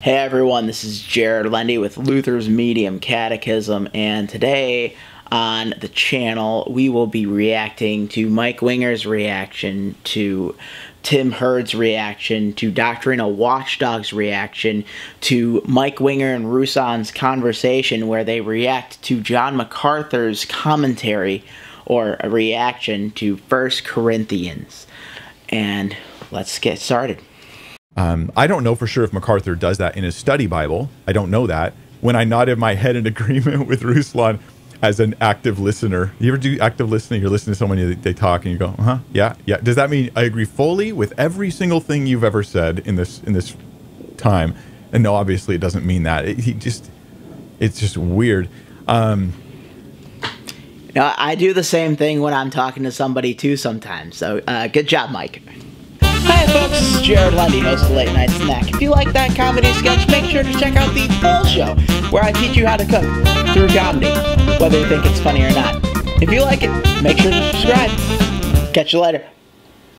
Hey everyone, this is Jared Lendy with Luther's Medium Catechism, and today on the channel we will be reacting to Mike Winger's reaction, to Tim Hurd's reaction, to Doctrinal Watchdog's reaction, to Mike Winger and Ruslan's conversation where they react to John MacArthur's commentary or a reaction to First Corinthians. And let's get started. Um, I don't know for sure if MacArthur does that in his study Bible. I don't know that. When I nodded my head in agreement with Ruslan as an active listener, you ever do active listening? You're listening to someone, they, talk, and you go, "Huh, yeah, yeah." Does that mean I agree fully with every single thing you've ever said in this in this time? And no, obviously, it doesn't mean that. It, he just, it's just weird. Um, now, I do the same thing when I'm talking to somebody too sometimes. So, uh, good job, Mike. Hi folks, this is Jared Lendy, host of Late Night Snack. If you like that comedy sketch, make sure to check out the full show, where I teach you how to cook through comedy, whether you think it's funny or not. If you like it, make sure to subscribe. Catch you later.